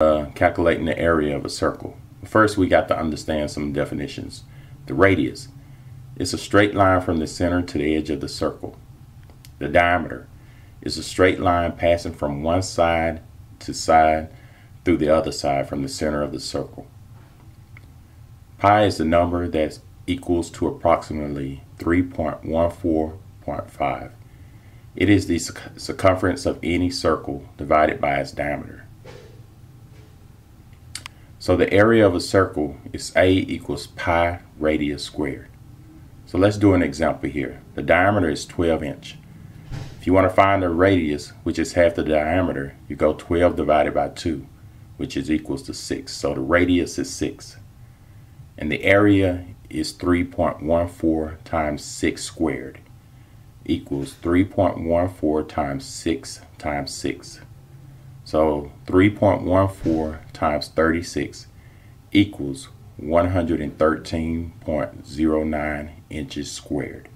uh, calculating the area of a circle. First, we got to understand some definitions. The radius is a straight line from the center to the edge of the circle. The diameter is a straight line passing from one side to side through the other side from the center of the circle. Pi is the number that equals to approximately 3.14.5. It is the circumference of any circle divided by its diameter. So the area of a circle is A equals pi radius squared. So let's do an example here. The diameter is 12 inch. If you want to find the radius, which is half the diameter, you go 12 divided by 2, which is equals to 6. So the radius is 6. And the area is 3.14 times 6 squared equals 3.14 times 6 times 6. So 3.14 times 36 equals 113.09 inches squared.